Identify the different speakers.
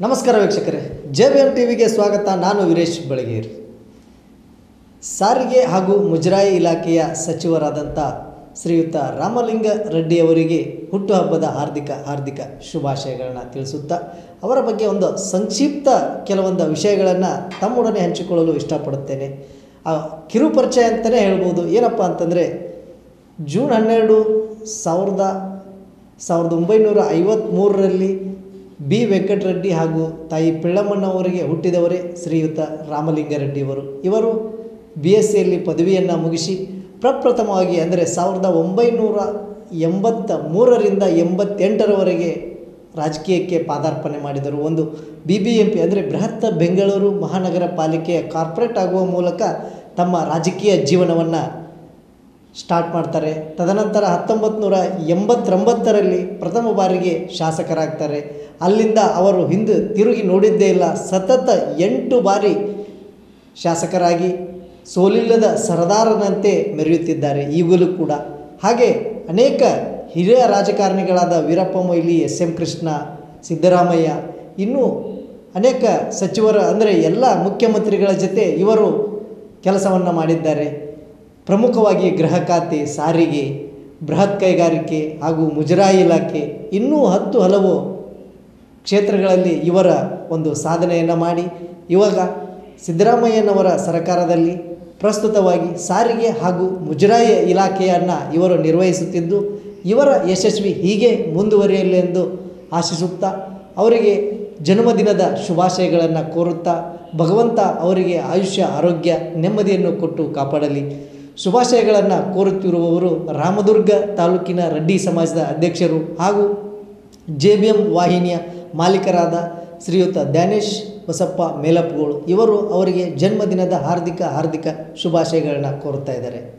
Speaker 1: ನಮಸ್ಕಾರ ವೀಕ್ಷಕರೇ J B M ಟಿವಿಗೆ ಸ್ವಾಗತ. ನಾನು ವೀರೇಶ್ ಬೆಳಗೇರಿ. ಸಾರಿಗೆ ಹಾಗೂ ಮುಜರಾಯಿ ಇಲಾಖೆಯ ಸಚಿವರಾದಂಥ ಶ್ರೀಯುತ ರಾಮಲಿಂಗ ರೆಡ್ಡಿಯವರಿಗೆ ಹುಟ್ಟುಹಬ್ಬದ ಹಾರ್ದಿಕ ಹಾರ್ದಿಕ ಶುಭಾಶಯಗಳನ್ನು ತಿಳಿಸುತ್ತಾ, ಅವರ ಬಗ್ಗೆ ಒಂದು ಸಂಕ್ಷಿಪ್ತ ಕೆಲವೊಂದು ವಿಷಯಗಳನ್ನು ತಮ್ಮೊಡನೆ ಹಂಚಿಕೊಳ್ಳಲು ಇಷ್ಟಪಡುತ್ತೇನೆ. ಆ ಕಿರು ಪರಿಚಯ ಅಂತಲೇ ಹೇಳ್ಬೋದು. ಏನಪ್ಪ ಅಂತಂದರೆ, ಜೂನ್ ಹನ್ನೆರಡು ಸಾವಿರದ ಸಾವಿರದ ಒಂಬೈನೂರ ಐವತ್ತ್ಮೂರರಲ್ಲಿ ಬಿ. ವೆಂಕಟರೆಡ್ಡಿ ಹಾಗೂ ತಾಯಿ ಪಿಳ್ಳಮ್ಮನವರಿಗೆ ಹುಟ್ಟಿದವರೇ ಶ್ರೀಯುತ ರಾಮಲಿಂಗಾರೆಡ್ಡಿಯವರು. ಇವರು ಬಿ ಎಸ್ ಸಿಯಲ್ಲಿ ಪದವಿಯನ್ನು ಮುಗಿಸಿ ಪ್ರಪ್ರಥಮವಾಗಿ ಅಂದರೆ ಸಾವಿರದ ಒಂಬೈನೂರ ಎಂಬತ್ತ ಮೂರರಿಂದ ಎಂಬತ್ತೆಂಟರವರೆಗೆ ರಾಜಕೀಯಕ್ಕೆ ಪಾದಾರ್ಪಣೆ ಮಾಡಿದರು. ಒಂದು ಬಿ ಬಿ ಎಂ ಪಿ ಅಂದರೆ ಬೃಹತ್ ಬೆಂಗಳೂರು ಮಹಾನಗರ ಪಾಲಿಕೆಯ ಕಾರ್ಪೊರೇಟ್ ಆಗುವ ಮೂಲಕ ತಮ್ಮ ರಾಜಕೀಯ ಜೀವನವನ್ನು ಸ್ಟಾರ್ಟ್ ಮಾಡ್ತಾರೆ. ತದನಂತರ ಹತ್ತೊಂಬತ್ತು ನೂರ ಎಂಬತ್ತೊಂಬತ್ತರಲ್ಲಿ ಪ್ರಥಮ ಬಾರಿಗೆ ಶಾಸಕರಾಗ್ತಾರೆ. ಅಲ್ಲಿಂದ ಅವರು ಹಿಂದೆ ತಿರುಗಿ ನೋಡಿದ್ದೇ ಇಲ್ಲ. ಸತತ ಎಂಟು ಬಾರಿ ಶಾಸಕರಾಗಿ ಸೋಲಿಲ್ಲದ ಸರದಾರನಂತೆ ಮೆರೆಯುತ್ತಿದ್ದಾರೆ ಈಗಲೂ ಕೂಡ. ಹಾಗೆ ಅನೇಕ ಹಿರಿಯ ರಾಜಕಾರಣಿಗಳಾದ ವೀರಪ್ಪ ಮೊಯ್ಲಿ, ಎಸ್. ಎಂ. ಕೃಷ್ಣ, ಸಿದ್ದರಾಮಯ್ಯ, ಇನ್ನೂ ಅನೇಕ ಸಚಿವರ, ಅಂದರೆ ಎಲ್ಲ ಮುಖ್ಯಮಂತ್ರಿಗಳ ಜೊತೆ ಇವರು ಕೆಲಸವನ್ನು ಮಾಡಿದ್ದಾರೆ. ಪ್ರಮುಖವಾಗಿ ಗೃಹ ಖಾತೆ, ಸಾರಿಗೆ, ಬೃಹತ್ ಕೈಗಾರಿಕೆ ಹಾಗೂ ಮುಜರಾಯಿ ಇಲಾಖೆ ಇನ್ನೂ ಹತ್ತು ಹಲವು ಕ್ಷೇತ್ರಗಳಲ್ಲಿ ಇವರ ಒಂದು ಸಾಧನೆಯನ್ನು ಮಾಡಿ. ಇವಾಗ ಸಿದ್ದರಾಮಯ್ಯನವರ ಸರ್ಕಾರದಲ್ಲಿ ಪ್ರಸ್ತುತವಾಗಿ ಸಾರಿಗೆ ಹಾಗೂ ಮುಜರಾಯಿ ಇಲಾಖೆಯನ್ನು ಇವರು ನಿರ್ವಹಿಸುತ್ತಿದ್ದು, ಇವರ ಯಶಸ್ವಿ ಹೀಗೆ ಮುಂದುವರಿಯಲಿ ಎಂದು ಆಶಿಸುತ್ತಾ, ಅವರಿಗೆ ಜನ್ಮದಿನದ ಶುಭಾಶಯಗಳನ್ನು ಕೋರುತ್ತಾ, ಭಗವಂತ ಅವರಿಗೆ ಆಯುಷ್ಯ, ಆರೋಗ್ಯ ನೆಮ್ಮದಿಯನ್ನು ಕೊಟ್ಟು ಕಾಪಾಡಲಿ. ಶುಭಾಶಯಗಳನ್ನು ಕೋರುತ್ತಿರುವವರು ರಾಮದುರ್ಗ ತಾಲೂಕಿನ ರೆಡ್ಡಿ ಸಮಾಜದ ಅಧ್ಯಕ್ಷರು ಹಾಗೂ ಜೆ ಬಿ ಎಂ ವಾಹಿನಿಯ ಮಾಲೀಕರಾದ ಶ್ರೀಯುತ ದ್ಯಾನೇಶ್ ಬಸಪ್ಪ ಮೇಲಪ್ಪಗಳು. ಇವರು ಅವರಿಗೆ ಜನ್ಮದಿನದ ಹಾರ್ದಿಕ ಹಾರ್ದಿಕ ಶುಭಾಶಯಗಳನ್ನು ಕೋರುತ್ತಾ ಇದ್ದಾರೆ.